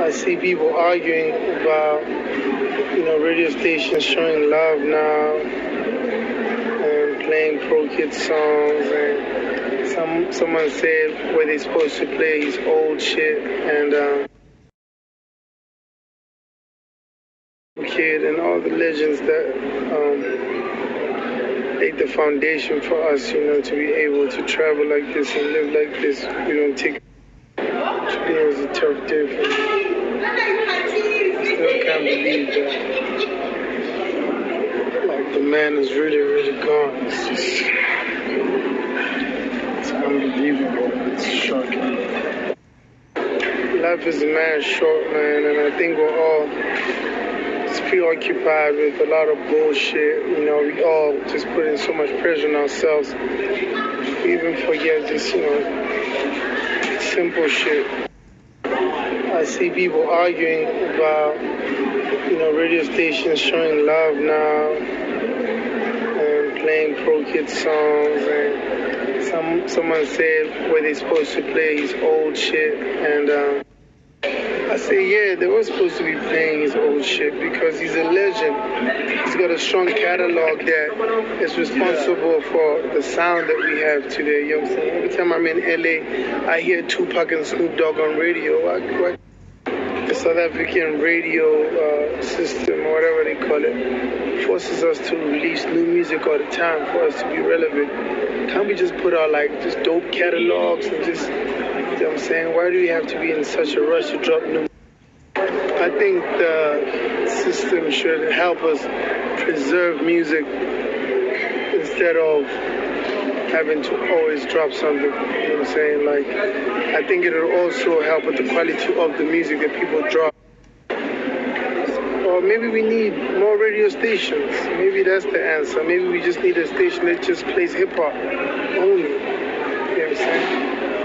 I see people arguing about, you know, radio stations showing love now and playing pro kid songs and some someone said where they're supposed to play his old shit and um, kid and all the legends that um, laid the foundation for us, you know, to be able to travel like this and live like this. We don't take Today was a tough day for me. I still can't that. Like the man is really, really gone. It's just, it's unbelievable. It's shocking. Life is a man's short, man, and I think we're all just preoccupied with a lot of bullshit. You know, we all just put in so much pressure on ourselves. We even forget just, you know, simple shit. I see people arguing about, you know, radio stations showing love now and playing pro kid songs and some someone said where they're supposed to play his old shit and um, I say yeah they were supposed to be playing his old shit because he's a legend. He's got a strong catalog that is responsible for the sound that we have today. You know what I'm saying? Every time I'm in LA, I hear Tupac and Snoop Dogg on radio. I, I, the South African radio uh, system, or whatever they call it, forces us to release new music all the time for us to be relevant. Can't we just put out like just dope catalogs and just, you know what I'm saying? Why do we have to be in such a rush to drop new? I think the system should help us preserve music instead of having to always drop something. You know what I'm saying? Like, I think it'll also help with the quality of the music that people drop. Or maybe we need more radio stations. Maybe that's the answer. Maybe we just need a station that just plays hip hop only. You know what I'm saying?